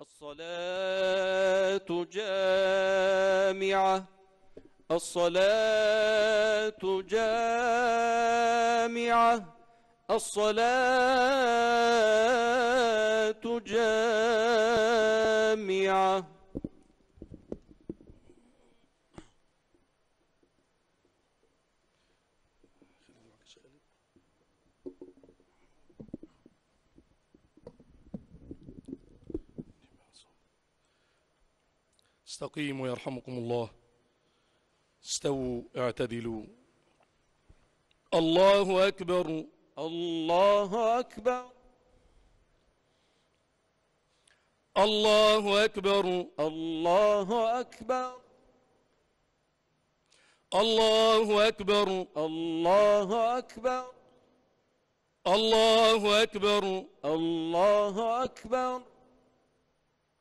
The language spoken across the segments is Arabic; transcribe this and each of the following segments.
الصلاة جامعة. الصلاة جامعة. الصلاة جامعة. استقيموا يرحمكم الله. استووا اعتدلوا. الله أكبر. الله أكبر. الله أكبر. الله أكبر. الله أكبر. الله أكبر. الله أكبر. الله أكبر.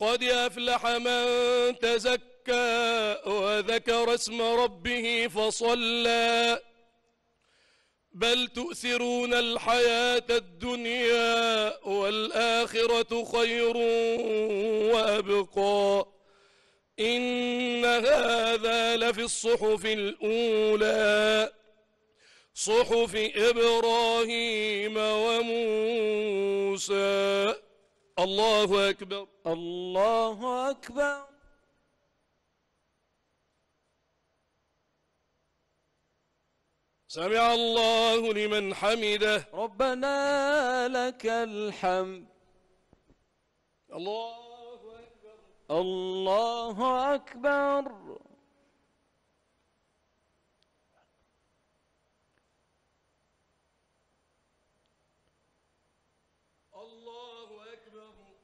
قد أفلح من تزكى وذكر اسم ربه فصلى. بل تؤثرون الحياة الدنيا والآخرة خير وأبقى. إن هذا لفي الصحف الأولى. صحف إبراهيم وموسى. الله أكبر. الله أكبر. سمع الله لمن حمده. ربنا لك الحمد. الله أكبر. الله أكبر. الله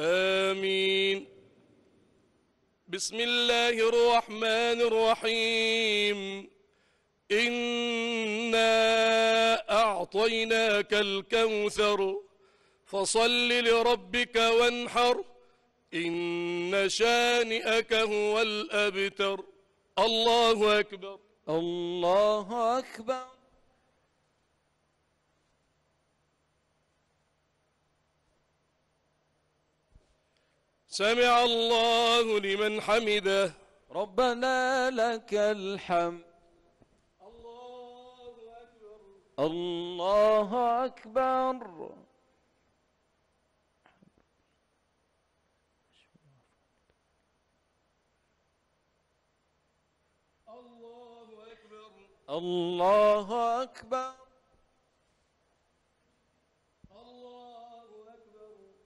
آمين. بسم الله الرحمن الرحيم. إنا أعطيناك الكوثر. فصل لربك وانحر. إن شانئك هو الأبتر. الله أكبر. الله أكبر. سمع الله لمن حمده. ربنا لك الحمد. الله أكبر. الله أكبر. الله أكبر. الله أكبر الله أكبر